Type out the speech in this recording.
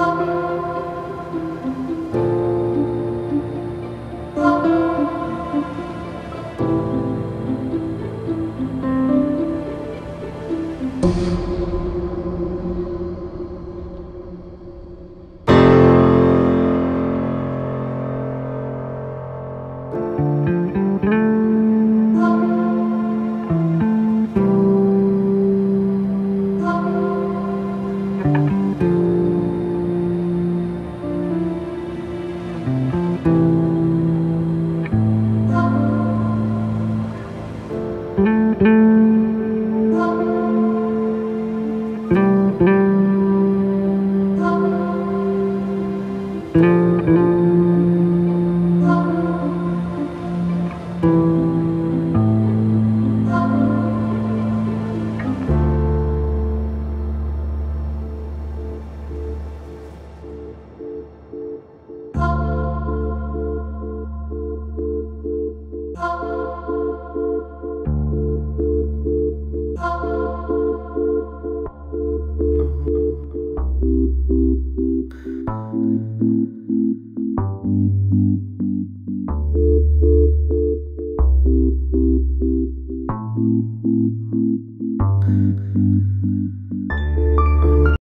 love.